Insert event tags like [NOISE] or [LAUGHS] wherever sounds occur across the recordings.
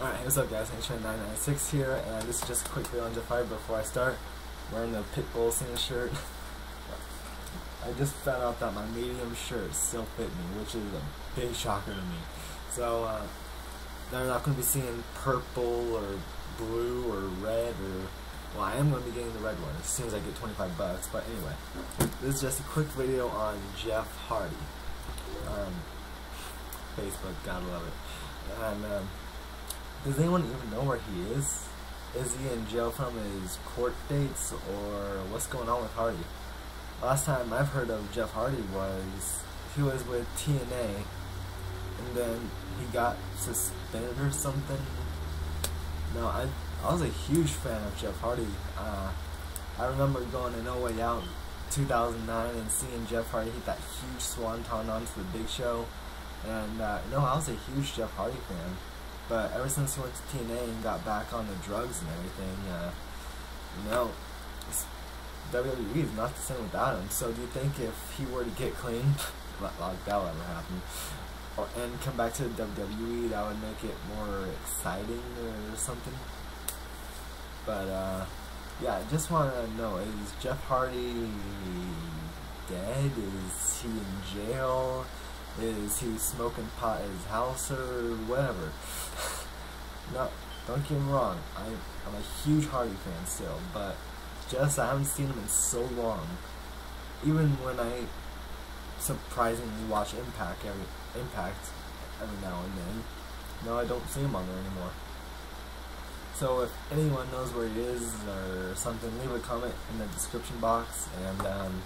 Alright, what's up guys, Henchman996 here, and this is just a quick video on Hardy before I start. Wearing the Pitbull Singer shirt. [LAUGHS] I just found out that my medium shirt still fit me, which is a big shocker to me. So, uh, they're not going to be seeing purple or blue or red or... Well, I am going to be getting the red one as soon as I get 25 bucks, but anyway. This is just a quick video on Jeff Hardy. Um, Facebook, gotta love it. And, um, does anyone even know where he is? Is he in jail from his court dates, or what's going on with Hardy? Last time I've heard of Jeff Hardy was he was with TNA, and then he got suspended or something. No, I I was a huge fan of Jeff Hardy. Uh, I remember going to No Way Out 2009 and seeing Jeff Hardy hit that huge swanton onto the Big Show. And uh, no, I was a huge Jeff Hardy fan. But ever since he went to TNA and got back on the drugs and everything, uh, you know, WWE is not the same without him. So do you think if he were to get clean, [LAUGHS] like that would ever happen, or, and come back to the WWE, that would make it more exciting or something? But uh, yeah, I just want to know: Is Jeff Hardy dead? Is he in jail? Is he smoking pot at his house or whatever? [LAUGHS] no, don't get me wrong. I, I'm a huge Hardy fan still, but just I haven't seen him in so long. Even when I surprisingly watch Impact every Impact every now and then, no, I don't see him on there anymore. So if anyone knows where he is or something, leave a comment in the description box. And um,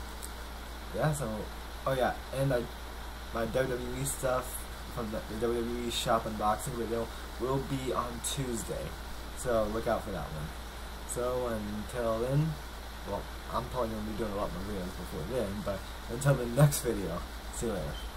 yeah, so oh yeah, and I my WWE stuff from the, WWE shop unboxing video will be on Tuesday. So look out for that one. So until then, well, I'm probably going to be doing a lot more videos before then, but until the next video, see you later.